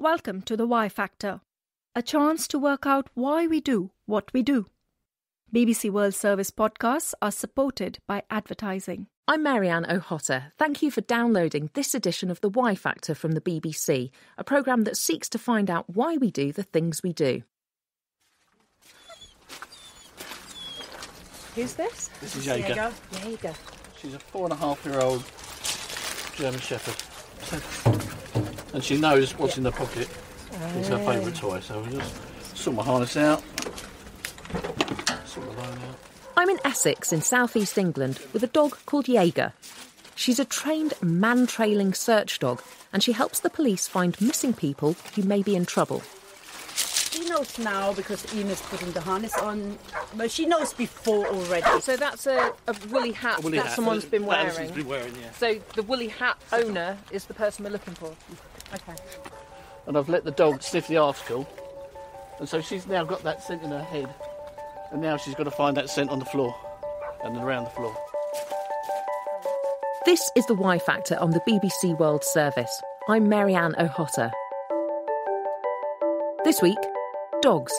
Welcome to the Why Factor, a chance to work out why we do what we do. BBC World Service podcasts are supported by advertising. I'm Mary-Ann Ochota. Thank you for downloading this edition of The Why Factor from the BBC, a programme that seeks to find out why we do the things we do. Who's this? This is Jaeger. Jaeger. She's a four and a half year old German Shepherd. And she knows what's in the pocket. It's her favourite toy. So we just sort my harness out. Sort the line out. I'm in Essex in southeast England with a dog called Jaeger. She's a trained man trailing search dog and she helps the police find missing people who may be in trouble. She knows now because Ian is putting the harness on, but she knows before already. So that's a, a woolly hat A woolly that hat someone's that- been that wearing. Alison's been wearing, yeah. So the woolly hat owner is the person we're looking for. Okay. And I've let the dog sniff the article. And so she's now got that scent in her head. And now she's got to find that scent on the floor and around the floor. This is the Why Factor on the BBC World Service. I'm Mary-Ann Ochota. This week, dogs.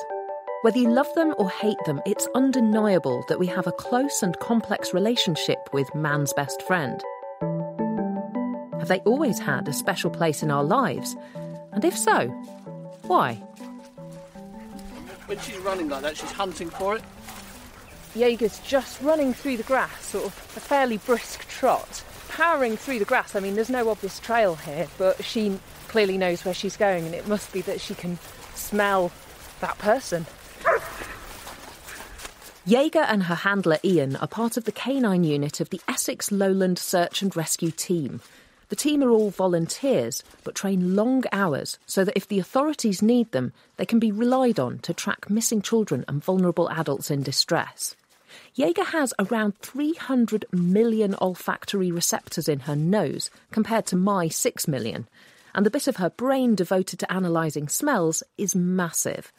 Whether you love them or hate them, it's undeniable that we have a close and complex relationship with man's best friend. Have they always had a special place in our lives? And if so, why? When she's running like that, she's hunting for it. Jaeger's just running through the grass, sort of a fairly brisk trot. Powering through the grass, I mean, there's no obvious trail here, but she clearly knows where she's going, and it must be that she can smell that person. Jaeger and her handler Ian are part of the canine unit of the Essex Lowland Search and Rescue Team. The team are all volunteers, but train long hours so that if the authorities need them, they can be relied on to track missing children and vulnerable adults in distress. Jaeger has around 300 million olfactory receptors in her nose, compared to my 6 million. And the bit of her brain devoted to analysing smells is massive.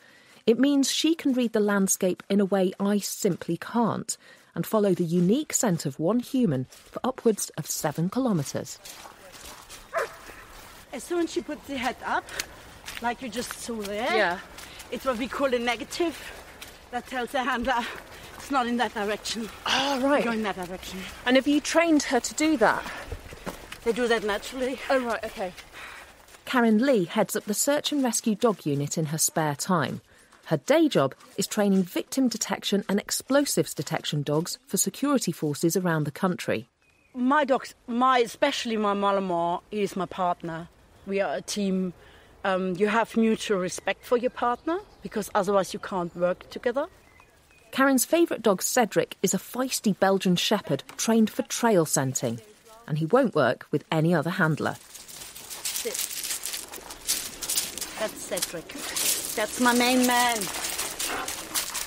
It means she can read the landscape in a way I simply can't, and follow the unique scent of one human for upwards of seven kilometres. As soon as she puts the head up, like you just saw there, Yeah. it's what we call a negative. That tells the handler it's not in that direction. Oh, Go right. in that direction. And have you trained her to do that? They do that naturally. Oh, right, okay. Karen Lee heads up the search and rescue dog unit in her spare time. Her day job is training victim detection and explosives detection dogs for security forces around the country. My dogs, my especially my Malamar, is my partner. We are a team. Um, you have mutual respect for your partner because otherwise you can't work together. Karen's favourite dog, Cedric, is a feisty Belgian Shepherd trained for trail scenting, and he won't work with any other handler. Sit. That's Cedric. That's my main man.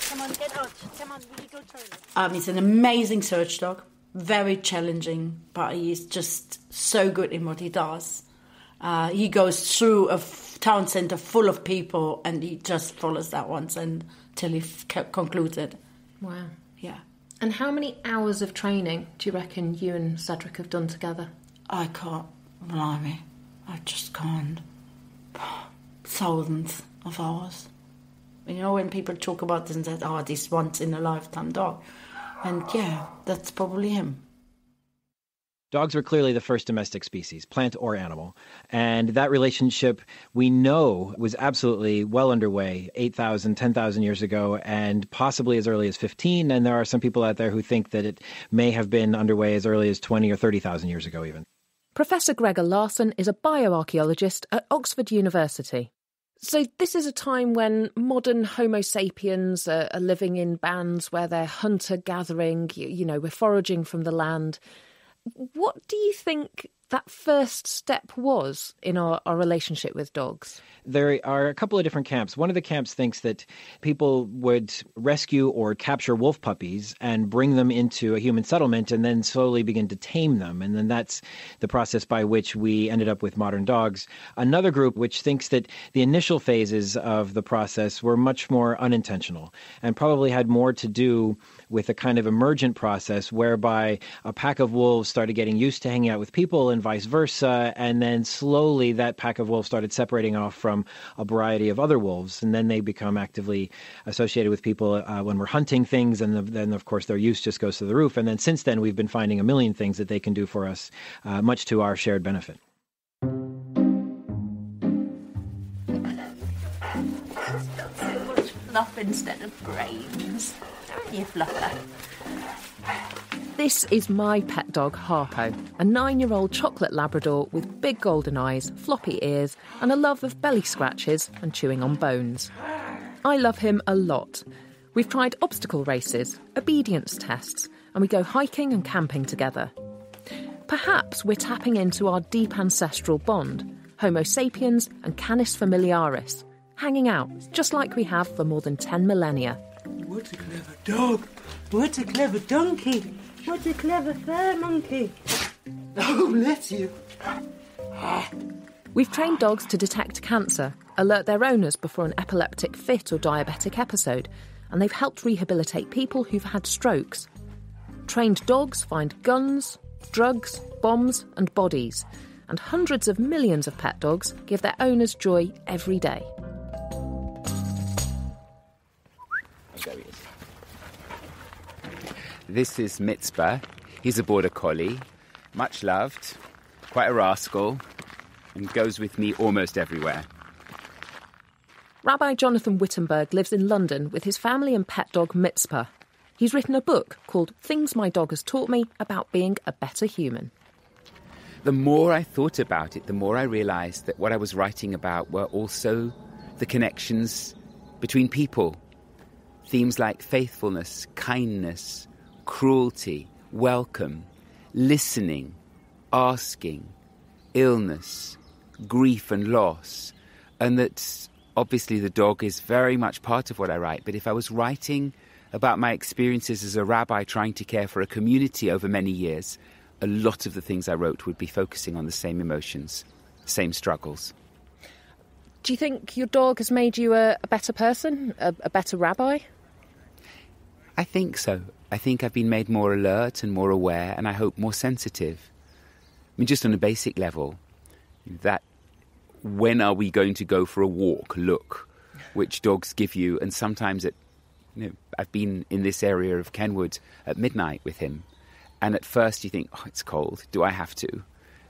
Come on, get out. Come on, we go toilet. Um, he's an amazing search dog. Very challenging, but he's just so good in what he does. Uh, he goes through a f- town centre full of people and he just follows that once until he f- concludes it. Wow. Yeah. And how many hours of training do you reckon you and Cedric have done together? I can't. Blimey. I just can't. Thousands of hours. You know, when people talk about this and say, oh, this once in a lifetime dog. And yeah, that's probably him. Dogs were clearly the first domestic species, plant or animal. And that relationship we know was absolutely well underway 8,000, 10,000 years ago, and possibly as early as 15. And there are some people out there who think that it may have been underway as early as 20 or 30,000 years ago, even. Professor Greger Larson is a bioarchaeologist at Oxford University. So, this is a time when modern Homo sapiens are, living in bands where they're hunter gathering, you know, we're foraging from the land. What do you think that first step was in our, our relationship with dogs? There are a couple of different camps. One of the camps thinks that people would rescue or capture wolf puppies and bring them into a human settlement and then slowly begin to tame them. And then that's the process by which we ended up with modern dogs. Another group which thinks that the initial phases of the process were much more unintentional and probably had more to do with a kind of emergent process whereby a pack of wolves started getting used to hanging out with people and vice versa. And then slowly that pack of wolves started separating off from a variety of other wolves. And then they become actively associated with people uh, when we're hunting things. And the, then, of course, their use just goes to the roof. And then since then, we've been finding a million things that they can do for us, uh, much to our shared benefit. fluff instead of brains. Aren't you, Fluffer? This is my pet dog, Harpo, a nine year old chocolate Labrador with big golden eyes, floppy ears, and a love of belly scratches and chewing on bones. I love him a lot. We've tried obstacle races, obedience tests, and we go hiking and camping together. Perhaps we're tapping into our deep ancestral bond, Homo sapiens and Canis familiaris, hanging out just like we have for more than 10 millennia. What a clever dog! What a clever donkey! What a clever fur monkey! Oh, bless you! Ah. We've trained dogs to detect cancer, alert their owners before an epileptic fit or diabetic episode, and they've helped rehabilitate people who've had strokes. Trained dogs find guns, drugs, bombs, and bodies, and hundreds of millions of pet dogs give their owners joy every day. Oh, this is Mitzpah. He's a border collie, much loved, quite a rascal, and goes with me almost everywhere. Rabbi Jonathan Wittenberg lives in London with his family and pet dog Mitzpah. He's written a book called Things My Dog Has Taught Me About Being a Better Human. The more I thought about it, the more I realized that what I was writing about were also the connections between people. Themes like faithfulness, kindness, cruelty, welcome, listening, asking, illness, grief and loss. And that obviously the dog is very much part of what I write. But if I was writing about my experiences as a rabbi trying to care for a community over many years, a lot of the things I wrote would be focusing on the same emotions, same struggles. Do you think your dog has made you a, a better person, a, a better rabbi? I think so. I think I've been made more alert and more aware, and I hope more sensitive. I mean, just on a basic level, that when are we going to go for a walk? Look, which dogs give you, and sometimes at, you know, I've been in this area of Kenwood at midnight with him, and at first you think, oh, it's cold. Do I have to?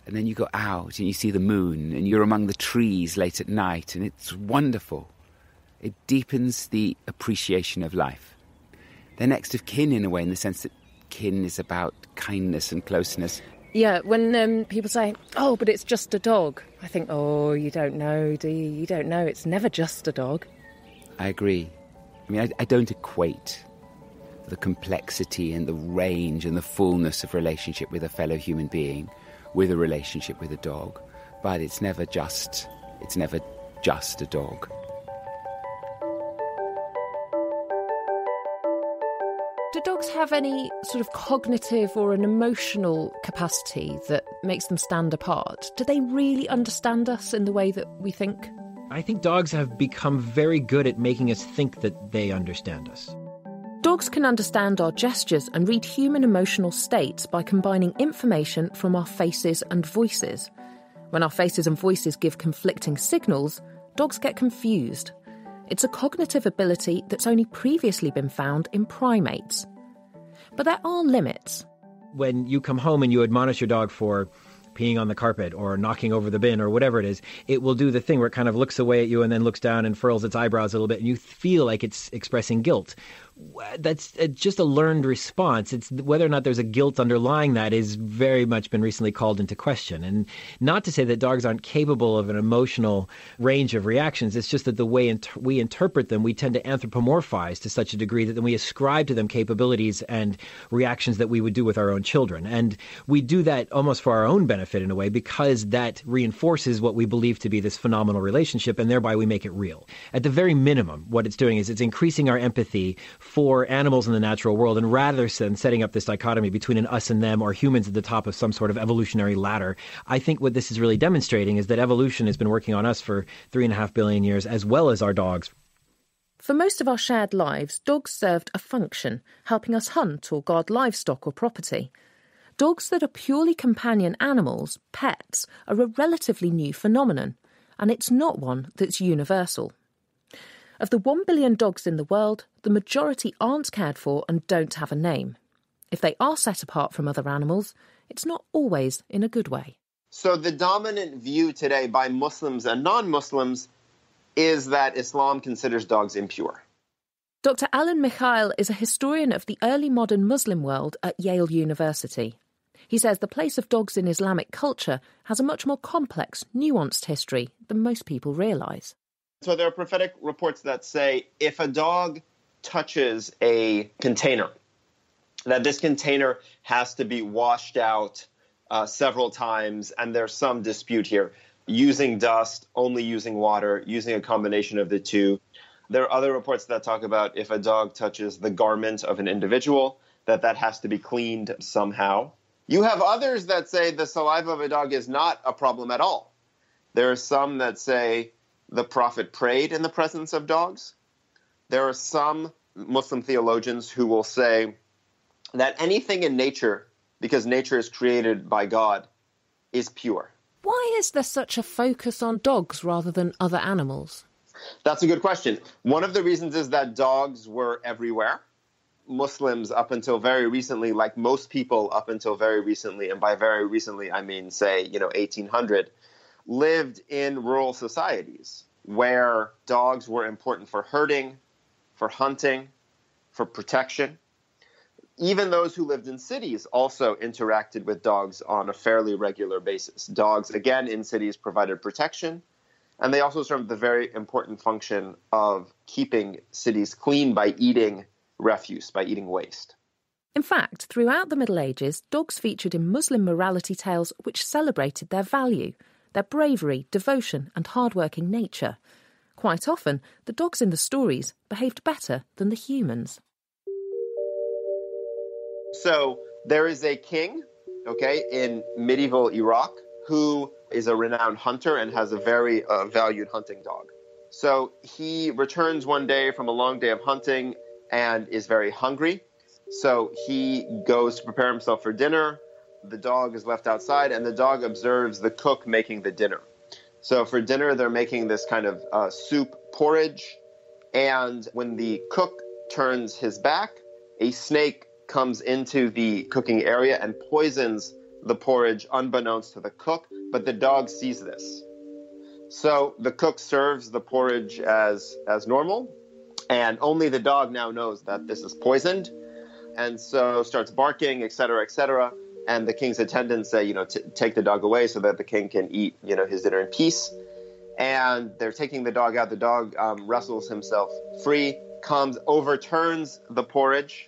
And then you go out and you see the moon, and you're among the trees late at night, and it's wonderful. It deepens the appreciation of life. They're next of kin in a way, in the sense that kin is about kindness and closeness. Yeah, when um, people say, oh, but it's just a dog, I think, oh, you don't know, do you? You don't know. It's never just a dog. I agree. I mean, I, I don't equate the complexity and the range and the fullness of relationship with a fellow human being with a relationship with a dog, but it's never just, it's never just a dog. Do dogs have any sort of cognitive or an emotional capacity that makes them stand apart? Do they really understand us in the way that we think? I think dogs have become very good at making us think that they understand us. Dogs can understand our gestures and read human emotional states by combining information from our faces and voices. When our faces and voices give conflicting signals, dogs get confused it's a cognitive ability that's only previously been found in primates. But there are limits. When you come home and you admonish your dog for peeing on the carpet or knocking over the bin or whatever it is, it will do the thing where it kind of looks away at you and then looks down and furls its eyebrows a little bit, and you feel like it's expressing guilt that's uh, just a learned response. It's whether or not there's a guilt underlying that is very much been recently called into question. And not to say that dogs aren't capable of an emotional range of reactions. It's just that the way inter- we interpret them, we tend to anthropomorphize to such a degree that then we ascribe to them capabilities and reactions that we would do with our own children. And we do that almost for our own benefit in a way because that reinforces what we believe to be this phenomenal relationship, and thereby we make it real. At the very minimum, what it's doing is it's increasing our empathy for animals in the natural world. And rather than setting up this dichotomy between an us and them or humans at the top of some sort of evolutionary ladder, I think what this is really demonstrating is that evolution has been working on us for three and a half billion years as well as our dogs. For most of our shared lives, dogs served a function, helping us hunt or guard livestock or property. dogs that are purely companion animals, pets, are a relatively new phenomenon, and it's not one that's universal. Of the 1 billion dogs in the world, the majority aren't cared for and don't have a name. If they are set apart from other animals, it's not always in a good way. So, the dominant view today by Muslims and non Muslims is that Islam considers dogs impure. Dr. Alan Mikhail is a historian of the early modern Muslim world at Yale University. He says the place of dogs in Islamic culture has a much more complex, nuanced history than most people realise. So there are prophetic reports that say if a dog touches a container, that this container has to be washed out uh, several times, and there's some dispute here using dust, only using water, using a combination of the two. There are other reports that talk about if a dog touches the garment of an individual, that that has to be cleaned somehow. You have others that say the saliva of a dog is not a problem at all. There are some that say the prophet prayed in the presence of dogs. There are some Muslim theologians who will say that anything in nature, because nature is created by God, is pure. Why is there such a focus on dogs rather than other animals? That's a good question. One of the reasons is that dogs were everywhere. Muslims, up until very recently, like most people up until very recently, and by very recently I mean, say, you know, 1800, lived in rural societies where dogs were important for herding, for hunting, for protection. Even those who lived in cities also interacted with dogs on a fairly regular basis. Dogs, again, in cities provided protection, and they also served the very important function of keeping cities clean by eating refuse, by eating waste. In fact, throughout the Middle Ages, dogs featured in Muslim morality tales which celebrated their value their bravery, devotion, and hard-working nature. Quite often, the dogs in the stories behaved better than the humans. So there is a king, okay, in medieval Iraq who is a renowned hunter and has a very uh, valued hunting dog. So he returns one day from a long day of hunting and is very hungry. So he goes to prepare himself for dinner the dog is left outside, and the dog observes the cook making the dinner. So for dinner, they're making this kind of uh, soup porridge, and when the cook turns his back, a snake comes into the cooking area and poisons the porridge unbeknownst to the cook, but the dog sees this. So the cook serves the porridge as as normal, and only the dog now knows that this is poisoned, and so starts barking, etc., etc and the king's attendants say, you know, t- take the dog away so that the king can eat, you know, his dinner in peace. And they're taking the dog out. The dog um, wrestles himself free, comes, overturns the porridge,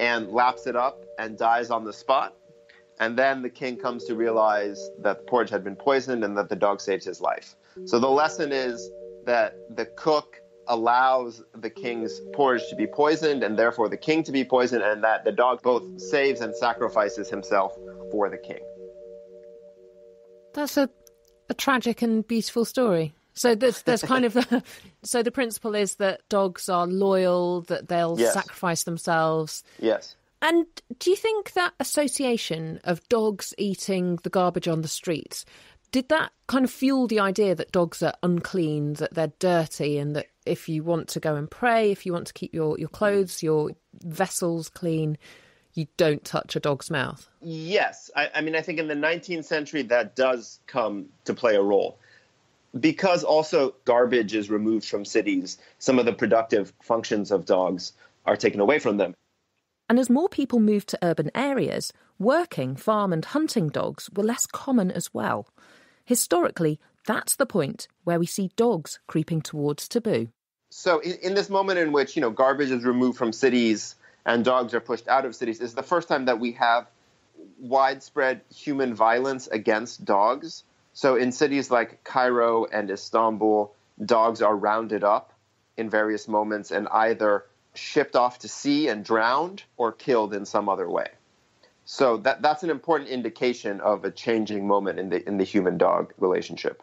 and laps it up and dies on the spot. And then the king comes to realize that the porridge had been poisoned and that the dog saved his life. So the lesson is that the cook allows the king's porridge to be poisoned and therefore the king to be poisoned, and that the dog both saves and sacrifices himself for the king. That's a, a tragic and beautiful story. So there's, there's kind of the, so the principle is that dogs are loyal, that they'll yes. sacrifice themselves. Yes. And do you think that association of dogs eating the garbage on the streets did that kind of fuel the idea that dogs are unclean, that they're dirty, and that if you want to go and pray, if you want to keep your, your clothes, your vessels clean, you don't touch a dog's mouth? Yes. I, I mean, I think in the 19th century that does come to play a role. Because also garbage is removed from cities, some of the productive functions of dogs are taken away from them. And as more people moved to urban areas, working, farm, and hunting dogs were less common as well. Historically, that's the point where we see dogs creeping towards taboo. So, in, in, this moment in which you know garbage is removed from cities and dogs are pushed out of cities, is the first time that we have widespread human violence against dogs. So, in cities like Cairo and Istanbul, dogs are rounded up in various moments and either shipped off to sea and drowned or killed in some other way. So that that's an important indication of a changing moment in the in the human dog relationship.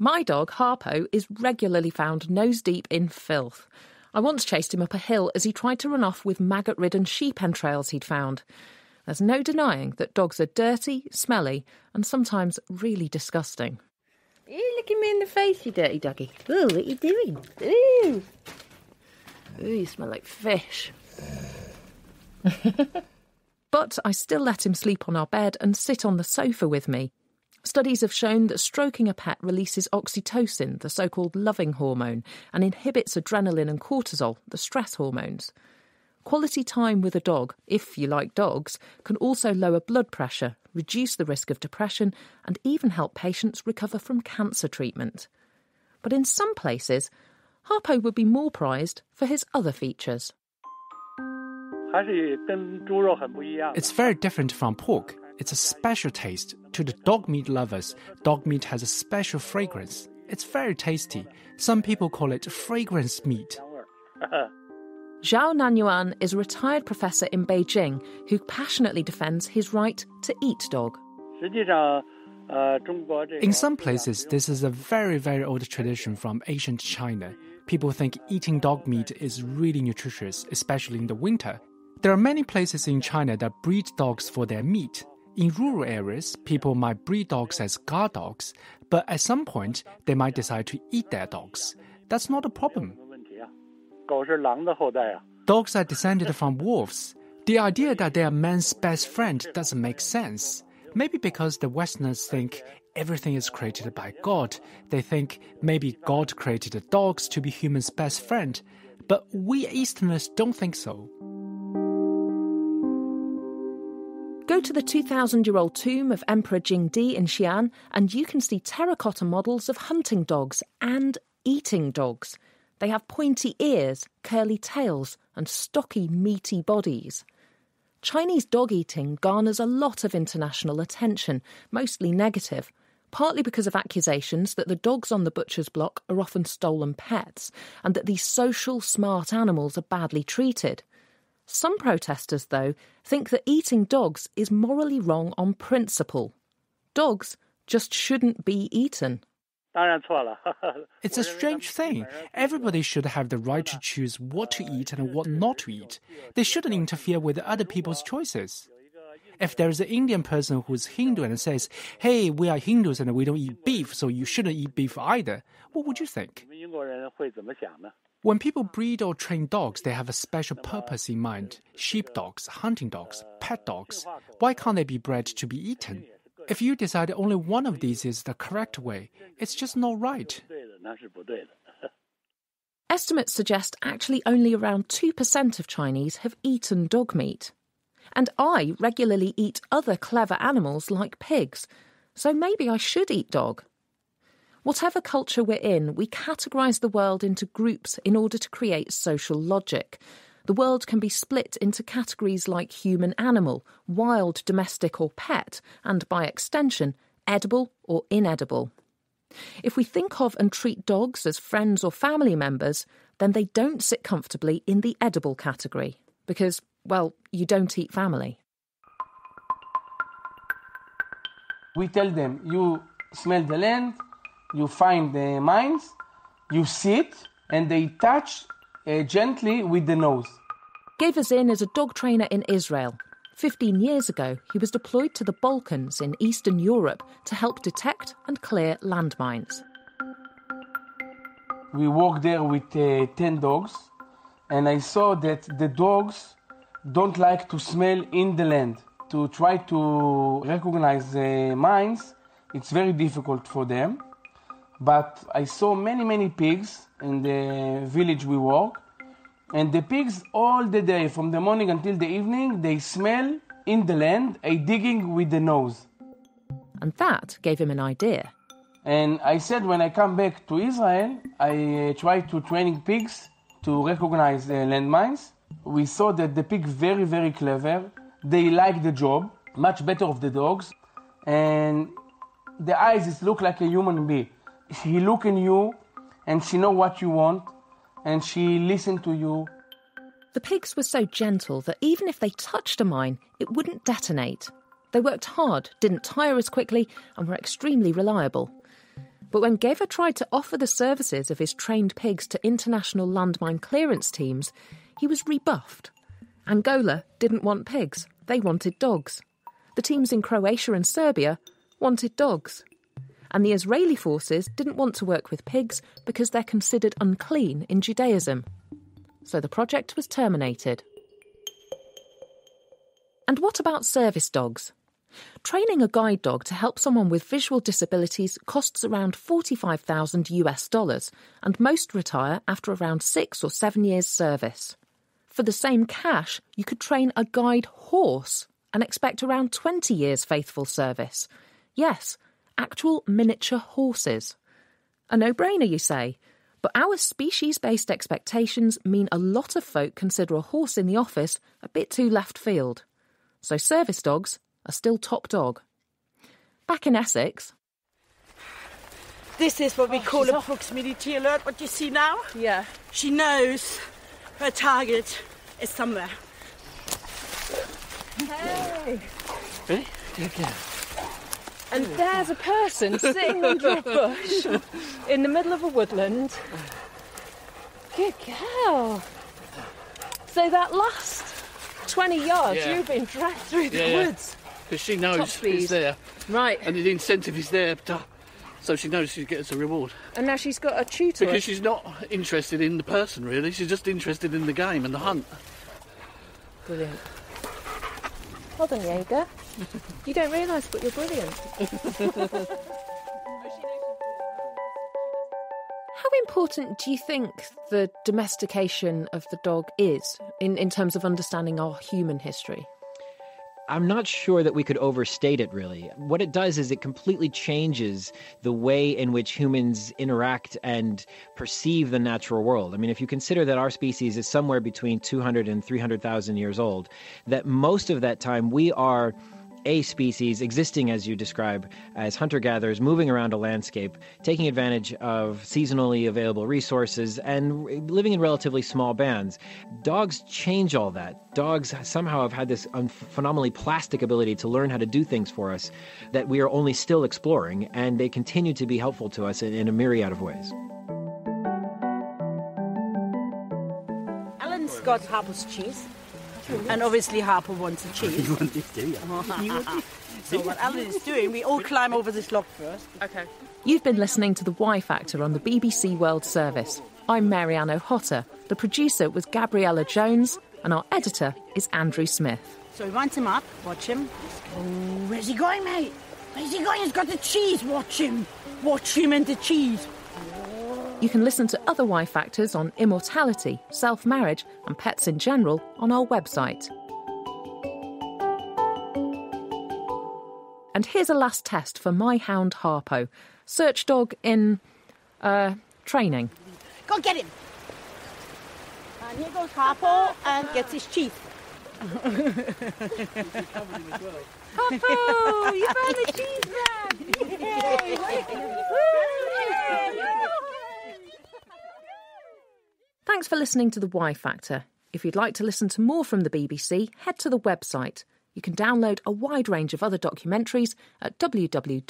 My dog Harpo is regularly found nose deep in filth. I once chased him up a hill as he tried to run off with maggot-ridden sheep entrails he'd found. There's no denying that dogs are dirty, smelly, and sometimes really disgusting. You looking me in the face, you dirty doggy. Ooh, what are you doing? Ooh. Ooh, you smell like fish. but I still let him sleep on our bed and sit on the sofa with me. Studies have shown that stroking a pet releases oxytocin, the so called loving hormone, and inhibits adrenaline and cortisol, the stress hormones. Quality time with a dog, if you like dogs, can also lower blood pressure, reduce the risk of depression, and even help patients recover from cancer treatment. But in some places, Harpo would be more prized for his other features. It's very different from pork. It's a special taste. To the dog meat lovers, dog meat has a special fragrance. It's very tasty. Some people call it fragrance meat. Zhao Nanyuan is a retired professor in Beijing who passionately defends his right to eat dog. In some places, this is a very, very old tradition from ancient China. People think eating dog meat is really nutritious, especially in the winter. There are many places in China that breed dogs for their meat. In rural areas, people might breed dogs as guard dogs, but at some point, they might decide to eat their dogs. That's not a problem. Dogs are descended from wolves. The idea that they are man's best friend doesn't make sense. Maybe because the Westerners think everything is created by God. They think maybe God created dogs to be humans' best friend. But we Easterners don't think so. Go to the 2,000 year old tomb of Emperor Jingdi in Xi'an, and you can see terracotta models of hunting dogs and eating dogs. They have pointy ears, curly tails, and stocky, meaty bodies. Chinese dog eating garners a lot of international attention, mostly negative, partly because of accusations that the dogs on the butcher's block are often stolen pets and that these social, smart animals are badly treated. Some protesters, though, think that eating dogs is morally wrong on principle. Dogs just shouldn't be eaten. It's a strange thing. Everybody should have the right to choose what to eat and what not to eat. They shouldn't interfere with other people's choices. If there's an Indian person who's Hindu and says, hey, we are Hindus and we don't eat beef, so you shouldn't eat beef either, what would you think? When people breed or train dogs, they have a special purpose in mind sheep dogs, hunting dogs, pet dogs. Why can't they be bred to be eaten? If you decide only one of these is the correct way, it's just not right. Estimates suggest actually only around 2% of Chinese have eaten dog meat. And I regularly eat other clever animals like pigs, so maybe I should eat dog. Whatever culture we're in, we categorise the world into groups in order to create social logic. The world can be split into categories like human animal, wild, domestic, or pet, and by extension, edible or inedible. If we think of and treat dogs as friends or family members, then they don't sit comfortably in the edible category because, well, you don't eat family. We tell them you smell the land, you find the mines, you sit, and they touch uh, gently with the nose. Geva Zin is a dog trainer in Israel. 15 years ago, he was deployed to the Balkans in Eastern Europe to help detect and clear landmines. We walked there with uh, 10 dogs, and I saw that the dogs don't like to smell in the land. To try to recognize the mines, it's very difficult for them. But I saw many, many pigs in the village we walk, and the pigs all the day, from the morning until the evening, they smell in the land, a digging with the nose. And that gave him an idea. And I said when I come back to Israel, I uh, try to training pigs to recognize the landmines. We saw that the pig very, very clever. They like the job, much better of the dogs. And the eyes look like a human being. He look in you and she know what you want and she listen to you. The pigs were so gentle that even if they touched a mine, it wouldn't detonate. They worked hard, didn't tire as quickly, and were extremely reliable. But when Geva tried to offer the services of his trained pigs to international landmine clearance teams, he was rebuffed. Angola didn't want pigs. they wanted dogs. The teams in Croatia and Serbia wanted dogs. And the Israeli forces didn't want to work with pigs because they're considered unclean in Judaism. So the project was terminated. And what about service dogs? Training a guide dog to help someone with visual disabilities costs around 45,000 US dollars, and most retire after around six or seven years' service. For the same cash, you could train a guide horse and expect around 20 years' faithful service. Yes, actual miniature horses. A no brainer, you say? But our species based expectations mean a lot of folk consider a horse in the office a bit too left field. So service dogs are still top dog. Back in Essex. This is what we oh, call a proximity alert. What you see now? Yeah. She knows her target is somewhere. Hey! Hey, again. And there's a person sitting under a bush in the middle of a woodland. Good girl. So that last 20 yards, yeah. you've been dragged through the yeah, woods. Because she knows it's there. Right. And the incentive is there, to, uh, so she knows she gets a reward. And now she's got a tutor. Because she's not interested in the person, really. She's just interested in the game and the hunt. Brilliant. Well done, Jaeger. You don't realise, but you're brilliant. How important do you think the domestication of the dog is in, in terms of understanding our human history? I'm not sure that we could overstate it really. What it does is it completely changes the way in which humans interact and perceive the natural world. I mean, if you consider that our species is somewhere between 200 and 300,000 years old, that most of that time we are a species existing as you describe as hunter gatherers moving around a landscape, taking advantage of seasonally available resources and living in relatively small bands. Dogs change all that. Dogs somehow have had this phenomenally plastic ability to learn how to do things for us that we are only still exploring, and they continue to be helpful to us in, in a myriad of ways. Alan Scott Harper's cheese and obviously Harper wants a cheese. you want this, do you? so what Alan is doing, we all climb over this log first. Okay. You've been listening to The Why Factor on the BBC World Service. I'm Mary-Ann Ochota. The producer was Gabriella Jones, and our editor is Andrew Smith. So we wind him up, watch him. Oh, where's he going, mate? Where's he going? He's got the cheese. Watch him. Watch him and the cheese. You can listen to other Why factors on immortality, self marriage, and pets in general on our website. And here's a last test for my hound Harpo, search dog in uh, training. Go get him. And here goes Harpo and gets his teeth. Harpo, you found the cheese bag! Thanks for listening to The Why Factor. If you'd like to listen to more from the BBC, head to the website. You can download a wide range of other documentaries at www.bbc.com.